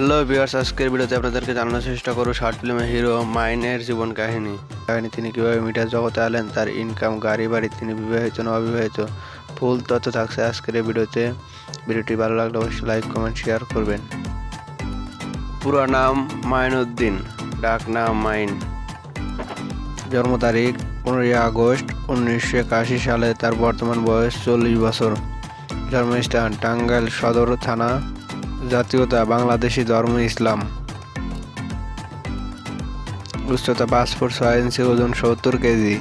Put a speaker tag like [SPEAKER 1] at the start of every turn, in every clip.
[SPEAKER 1] Hello viewers, আজকের ভিডিওতে আপনাদেরকে জানানোর চেষ্টা করব শর্ট ফিল্মের হিরো মাইনের জীবন কাহিনী। কাহিনী তিনি কীভাবে মিডিয়া জগতে আলেন, তার ইনকাম গাড়ি বাড়ি তিনি বিবাহিত না অবিবাহিত ফুল তথ্য থাকছে আজকের এই ভিডিওতে। ভিডিওটি ভালো লাগলে অবশ্যই লাইক, কমেন্ট শেয়ার করবেন। পুরো নাম মাইনুদ্দিন ডাক নাম মাইন। জন্ম তারিখ পনেরোই আগস্ট উনিশশো একাশি সালে, তার বর্তমান বয়স চল্লিশ বছর। জন্মস্থান টাঙ্গাইল সদর থানা। জাতীয়তা, বাংলাদেশি ধর্ম, ইসলাম। উচ্চতা ফুট ছয় ইঞ্চি, ওজন সত্তর কেজি।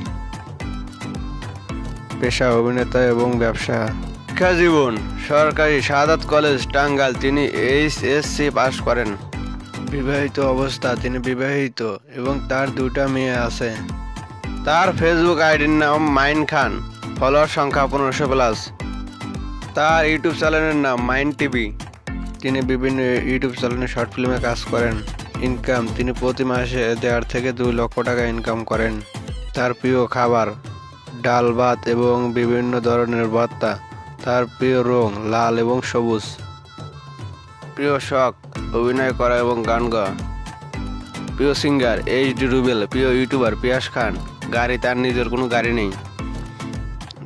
[SPEAKER 1] পেশা, অভিনেতা এবং ব্যবসা। শিক্ষা জীবন, সরকারি সাদাত কলেজ টাঙ্গাল তিনি এইচএসসি পাস করেন। বিবাহিত অবস্থা, তিনি বিবাহিত এবং তার দুটা মেয়ে আছে। তার ফেসবুক আইডির নাম মাইন খান। ফলোয়ার সংখ্যা পনেরোশো প্লাস। তার ইউটিউব চ্যানেলের নাম মাইন টিভি। তিনি বিভিন্ন ইউটিউব চ্যানেলে শর্ট ফিল্মে কাজ করেন। ইনকাম তিনি প্রতি মাসে দেড় থেকে দুই লক্ষ টাকা ইনকাম করেন। তার প্রিয় খাবার, ডাল, ভাত এবং বিভিন্ন ধরনের ভর্তা। তার প্রিয় রং লাল এবং সবুজ। প্রিয় শখ, অভিনয় করা এবং গান গাওয়া। প্রিয় সিঙ্গার এইচ ডি রুবেল প্রিয় ইউটিউবার পিয়াস খান। গাড়ি, তার নিজের কোনো গাড়ি নেই।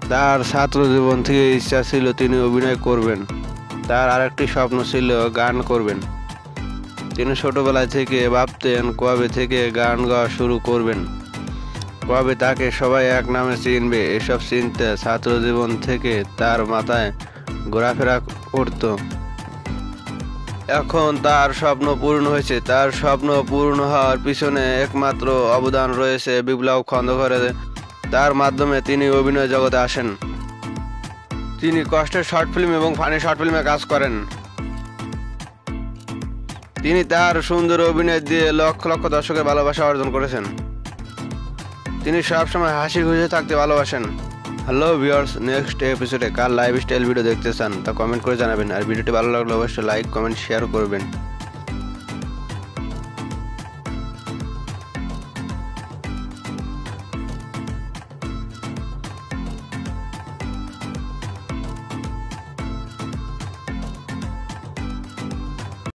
[SPEAKER 1] তার ছাত্র জীবন থেকে ইচ্ছা ছিল তিনি অভিনয় করবেন। তার আরেকটি স্বপ্ন ছিল গান করবেন। তিনি ছোটবেলা থেকে ভাবতেন কবে থেকে গান গাওয়া শুরু করবেন। কবে তাকে সবাই এক নামে চিনবে, এসব চিনতে ছাত্র জীবন থেকে তার মাথায় ঘোরাফেরা করত। এখন তার স্বপ্ন পূর্ণ হয়েছে। তার স্বপ্ন পূর্ণ হওয়ার পিছনে একমাত্র অবদান রয়েছে বিপ্লব খন্দকারের। তার মাধ্যমে তিনি অভিনয় জগতে আসেন। তিনি কষ্টের শর্ট ফিল্ম এবং ফানি শর্ট ফিল্মে কাজ করেন। তিনি তার সুন্দর অভিনয় দিয়ে লক্ষ লক্ষ দর্শকের ভালোবাসা অর্জন করেছেন। তিনি সবসময় হাসি খুশি থাকতে ভালোবাসেন। হ্যালো ভিউয়ার্স, নেক্সট এপিসোডে কার লাইফ স্টাইল ভিডিও দেখতে চান তা কমেন্ট করে জানাবেন। আর ভিডিওটি ভালো লাগলে অবশ্যই লাইক, কমেন্ট শেয়ার করবেন।